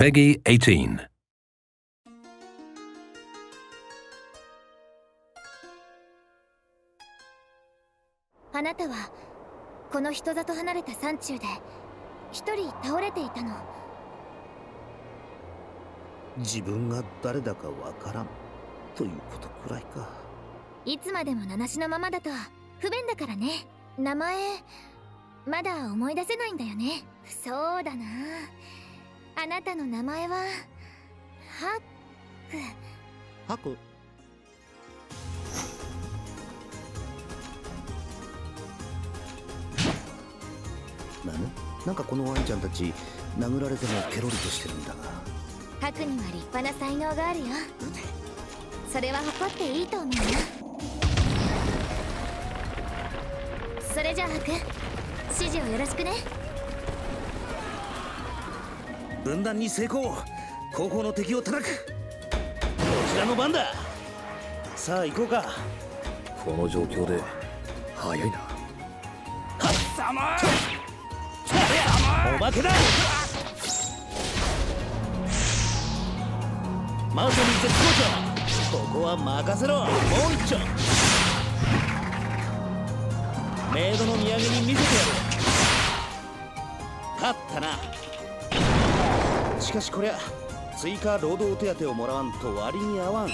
Peggy 18. あなたはこの人里離れた山中で一人倒れていたの。自分が誰だかわからん。ということくらいか。いつまでも名無しのままだと不便だからね。名前まだ思い出せないんだよね。そうだなあなたの名前は？ハック。ハク？なぬなんかこのワンちゃんたち殴られてもケロリとしてるんだがハクには立派な才能があるよ。それは誇っていいと思うよ。それじゃあハク指示をよろしくね分断に成功。後方の敵を叩く。こちらの番だ。さあ行こうか。この状況で早いな。はっさまおまけだ。まさに絶好調ここは任せろ。もう一丁。メイドの土産に見せてやる。勝ったなしかしこりゃ追加労働手当をもらわんと割に合わん。